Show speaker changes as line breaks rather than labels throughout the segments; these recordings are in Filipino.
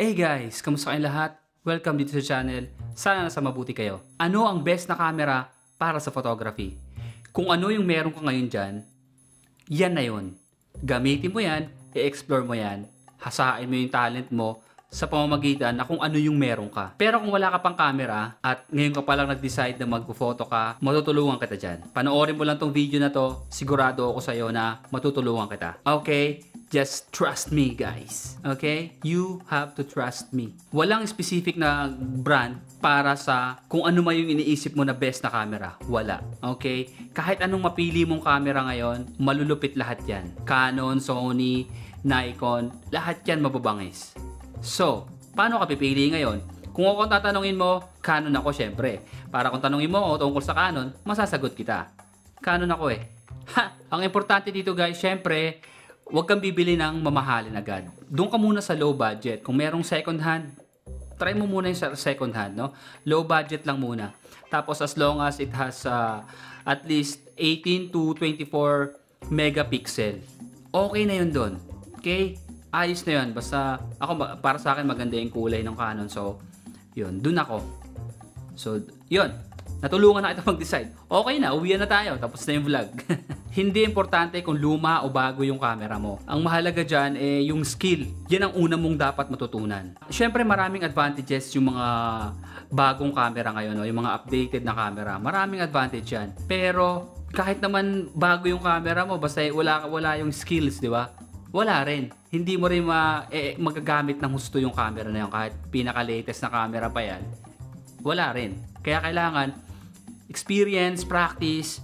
Hey guys, kamusta kayong lahat? Welcome dito sa channel. Sana nasa mabuti kayo. Ano ang best na camera para sa photography? Kung ano yung meron ka ngayon dyan, yan na yun. Gamitin mo yan, i-explore mo yan, hasain mo yung talent mo sa pamamagitan na kung ano yung meron ka. Pero kung wala ka pang camera at ngayon ka palang nag-decide na magpo-photo ka, matutulungan kita dyan. Panoorin mo lang tong video na to, sigurado ako sa'yo na matutulungan kita. Okay? Just trust me, guys. Okay? You have to trust me. Walang specific na brand para sa kung ano man yung iniisip mo na best na camera. Wala. Okay? Kahit anong mapili mong camera ngayon, malulupit lahat yan. Canon, Sony, Nikon, lahat yan mababangis. So, paano ka pipili ngayon? Kung ako tatanungin mo, Canon ako syempre. Para kung tanungin mo ako tungkol sa Canon, masasagot kita. Canon ako eh. Ha! Ang importante dito guys, syempre, huwag kang bibili ng mamahalin agad. Doon ka muna sa low budget. Kung merong second hand, try mo muna yung second hand, no? Low budget lang muna. Tapos as long as it has uh, at least 18 to 24 megapixel, okay na yun doon. Okay? Ayos na yun. Basta ako, para sa akin maganda yung kulay ng Canon. So, yun. Doon ako. So, yun. Natulungan na kita mag-decide. Okay na, uwian na tayo. Tapos na yung vlog. Hindi importante kung luma o bago yung camera mo. Ang mahalaga dyan, eh, yung skill. Yan ang una mong dapat matutunan. Siyempre, maraming advantages yung mga bagong camera ngayon, no? yung mga updated na camera. Maraming advantage yan. Pero, kahit naman bago yung camera mo, basta wala, wala yung skills, di ba? Wala rin. Hindi mo rin ma, eh, magagamit ng husto yung camera na yun kahit pinaka-latest na camera pa yan. Wala rin. Kaya kailangan experience, practice,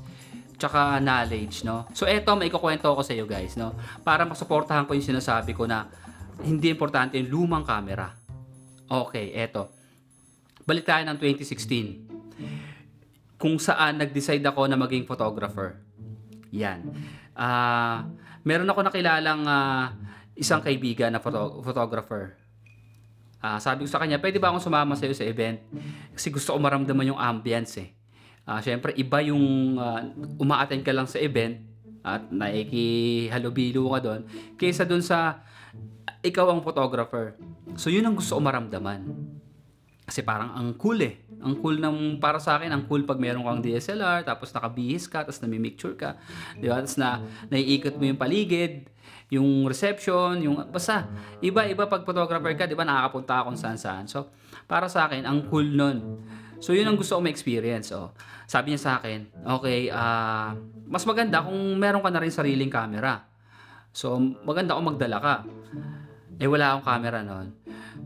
tsaka knowledge, no? So, eto, may ikukwento ko sa iyo guys, no? Para masuportahan ko yung sinasabi ko na hindi importante yung lumang camera. Okay, eto. Balik tayo ng 2016. Kung saan nag-decide ako na maging photographer. Yan. Uh, meron ako nakilalang uh, isang kaibigan na photo- photographer. Uh, sabi ko sa kanya, pwede ba akong sumama sa iyo sa event? Kasi gusto ko maramdaman yung ambience eh. Uh, Siyempre, iba yung uh, uma-attend ka lang sa event at naikihalubilo ka doon kaysa doon sa ikaw ang photographer. So, yun ang gusto ko maramdaman. Kasi parang ang cool eh. Ang cool ng para sa akin, ang cool pag meron kang DSLR, tapos nakabihis ka, tapos nami-picture ka. Di ba? Tapos na naiikot mo yung paligid, yung reception, yung basta iba-iba pag photographer ka, di ba? Nakakapunta ka kung saan-saan. So, para sa akin, ang cool nun. So, yun ang gusto ko ma-experience. Oh. Sabi niya sa akin, okay, uh, mas maganda kung meron ka na rin sariling camera. So, maganda kung magdala ka. Eh, wala akong camera noon.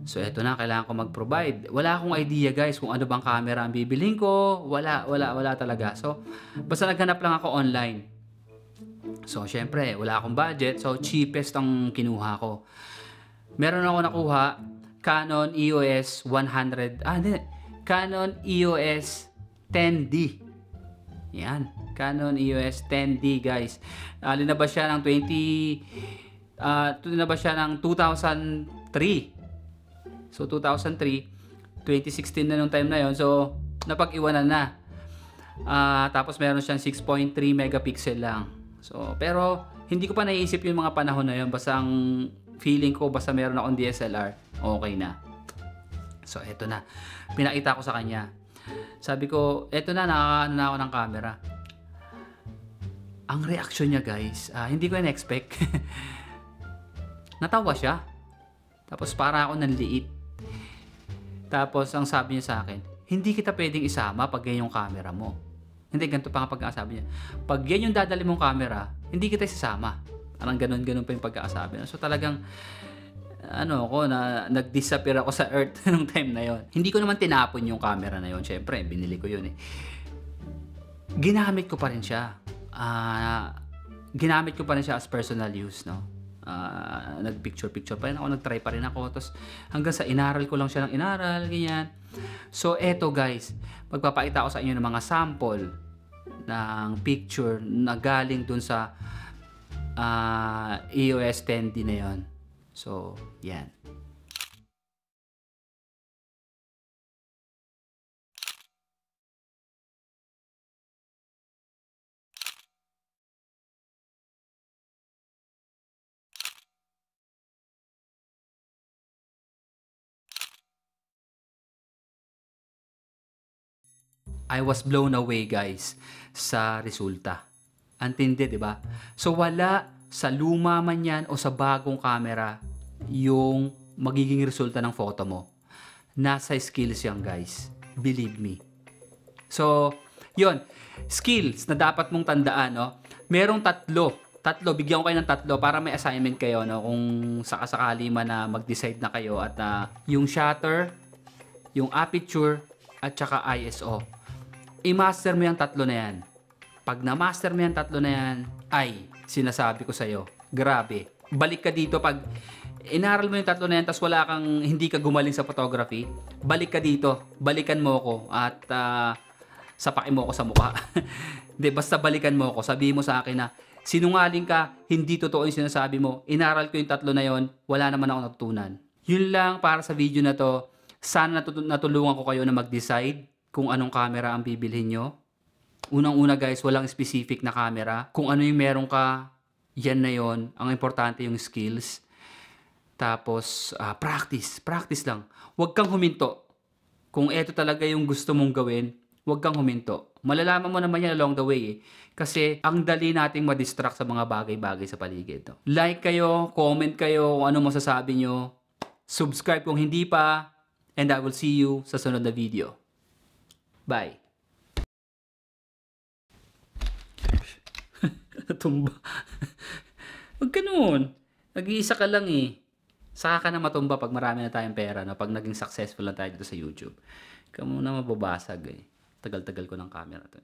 So, eto na, kailangan ko mag-provide. Wala akong idea, guys, kung ano bang camera ang bibiling ko. Wala, wala, wala talaga. So, basta naghanap lang ako online. So, syempre, wala akong budget. So, cheapest ang kinuha ko. Meron ako nakuha, Canon EOS 100, ah, hindi, Canon EOS 10D. Yan, Canon EOS 10D, guys. Uh, linabas siya ng 20, uh, linabas siya ng 2003. So 2003, 2016 na nung time na yon So napag-iwanan na. Uh, tapos meron siyang 6.3 megapixel lang. So pero hindi ko pa naisip yung mga panahon na yon Basta ang feeling ko basta meron akong DSLR, okay na. So eto na. Pinakita ko sa kanya. Sabi ko, eto na, nakakaano na ako ng camera. Ang reaction niya guys, uh, hindi ko in-expect. Natawa siya. Tapos para ako nanliit. Tapos, ang sabi niya sa akin, hindi kita pwedeng isama pag yan yung camera mo. Hindi, ganito pa nga pagkakasabi niya. Pag yan yung dadali mong camera, hindi kita isasama. Parang ganun-ganun pa yung pagkakasabi. So talagang, ano ako, na nag-disappear ako sa earth nung time na yon. Hindi ko naman tinapon yung camera na yon. Siyempre, binili ko yun eh. Ginamit ko pa rin siya. Uh, ginamit ko pa rin siya as personal use, no? Uh, nag-picture-picture pa rin ako, nag-try pa rin ako. Tapos hanggang sa inaral ko lang siya ng inaral, ganyan. So, eto guys, magpapakita ko sa inyo ng mga sample ng picture na galing dun sa uh, EOS 10D na yon. So, yan. I was blown away guys sa resulta. Antindi, di ba? So wala sa luma man yan o sa bagong camera yung magiging resulta ng photo mo. Nasa skills yan guys. Believe me. So, yun. Skills na dapat mong tandaan, no? Merong tatlo. Tatlo, bigyan ko kayo ng tatlo para may assignment kayo, no? Kung sakasakali man na mag-decide na kayo at ah, yung shutter, yung aperture, at saka ISO. I-master mo yung tatlo na yan. Pag na-master mo yung tatlo na yan, ay, sinasabi ko sa'yo, grabe. Balik ka dito pag inaral mo yung tatlo na yan, tapos wala kang, hindi ka gumaling sa photography, balik ka dito, balikan mo ako, at ah, sapakin mo ako sa mukha. Hindi, basta balikan mo ako. Sabihin mo sa akin na, sinungaling ka, hindi totoo yung sinasabi mo. Inaral ko yung tatlo na yon, wala naman ako natutunan. Yun lang para sa video na to. Sana natulungan ko kayo na mag-decide kung anong camera ang bibilhin nyo. Unang-una guys, walang specific na camera. Kung ano yung meron ka, yan na yon. Ang importante yung skills. Tapos, ah, practice. Practice lang. Huwag kang huminto. Kung ito talaga yung gusto mong gawin, huwag kang huminto. Malalaman mo naman yan along the way eh. Kasi ang dali nating ma-distract sa mga bagay-bagay sa paligid. No? Like kayo, comment kayo kung ano masasabi nyo. Subscribe kung hindi pa. And I will see you sa sunod na video. Bye. Tumba. Huwag ganun. Nag-iisa ka lang eh. Saka ka na matumba pag marami na tayong pera, no? pag naging successful na tayo dito sa YouTube. Ikaw muna mababasag eh. Tagal-tagal ko ng camera to.